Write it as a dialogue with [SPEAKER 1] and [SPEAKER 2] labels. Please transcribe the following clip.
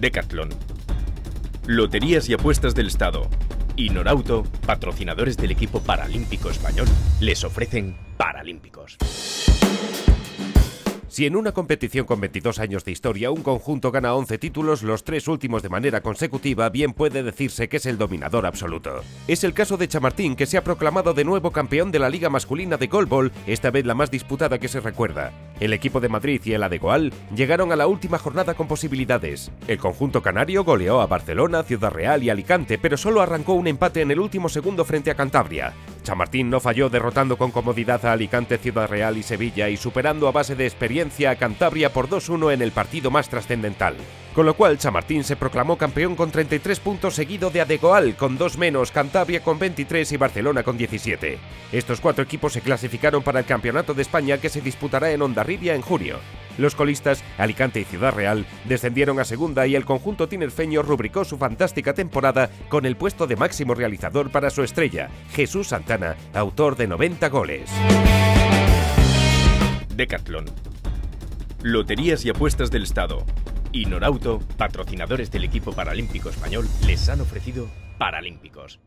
[SPEAKER 1] Decathlon. Loterías y apuestas del Estado. Y Norauto, patrocinadores del equipo paralímpico español, les ofrecen Paralímpicos.
[SPEAKER 2] Si en una competición con 22 años de historia un conjunto gana 11 títulos, los tres últimos de manera consecutiva, bien puede decirse que es el dominador absoluto. Es el caso de Chamartín, que se ha proclamado de nuevo campeón de la Liga Masculina de Goalball, esta vez la más disputada que se recuerda. El equipo de Madrid y el Adegoal llegaron a la última jornada con posibilidades. El conjunto canario goleó a Barcelona, Ciudad Real y Alicante, pero solo arrancó un empate en el último segundo frente a Cantabria. Chamartín no falló derrotando con comodidad a Alicante, Ciudad Real y Sevilla y superando a base de experiencia a Cantabria por 2-1 en el partido más trascendental. Con lo cual Chamartín se proclamó campeón con 33 puntos seguido de Adegoal con 2 menos, Cantabria con 23 y Barcelona con 17. Estos cuatro equipos se clasificaron para el Campeonato de España que se disputará en Ondarribia en junio. Los colistas, Alicante y Ciudad Real, descendieron a segunda y el conjunto tinerfeño rubricó su fantástica temporada con el puesto de máximo realizador para su estrella, Jesús Santana, autor de 90 goles.
[SPEAKER 1] Decathlon. Loterías y apuestas del Estado. Y Norauto, patrocinadores del equipo paralímpico español, les han ofrecido Paralímpicos.